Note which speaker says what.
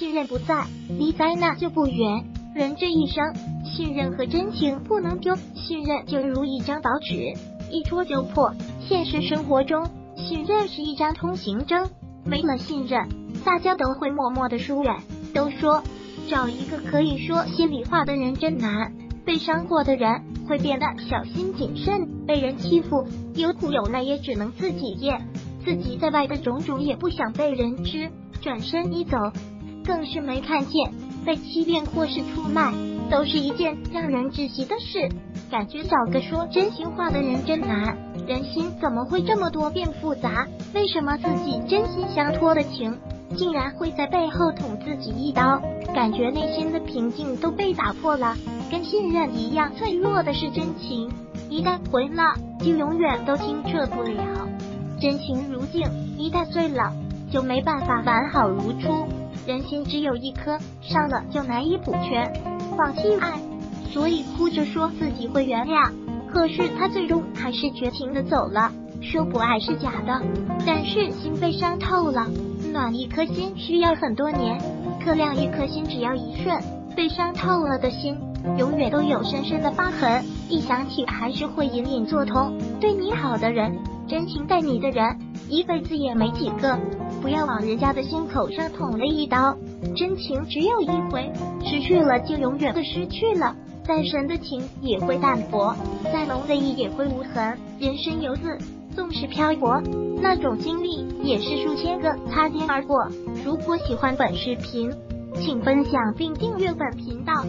Speaker 1: 信任不在，离灾难就不远。人这一生，信任和真情不能丢，信任就如一张薄纸，一戳就破。现实生活中，信任是一张通行证，没了信任，大家都会默默的疏远。都说找一个可以说心里话的人真难，被伤过的人会变得小心谨慎，被人欺负有苦有难也只能自己咽，自己在外的种种也不想被人知，转身一走，更是没看见。被欺骗或是出卖，都是一件让人窒息的事。感觉找个说真心话的人真难。人心怎么会这么多变复杂？为什么自己真心相托的情，竟然会在背后捅自己一刀？感觉内心的平静都被打破了。跟信任一样脆弱的是真情，一旦毁了，就永远都清澈不了。真情如镜，一旦碎了，就没办法完好如初。人心只有一颗，伤了就难以补全，放弃爱，所以哭着说自己会原谅。可是他最终还是绝情的走了，说不爱是假的，但是心被伤透了。暖一颗心需要很多年，可亮一颗心只要一瞬。被伤透了的心，永远都有深深的疤痕，一想起还是会隐隐作痛。对你好的人，真情待你的人，一辈子也没几个。不要往人家的心口上捅了一刀，真情只有一回，失去了就永远的失去了。再深的情也会淡薄，再浓的意也会无痕。人生游子，纵使漂泊，那种经历也是数千个擦肩而过。如果喜欢本视频，请分享并订阅本频道。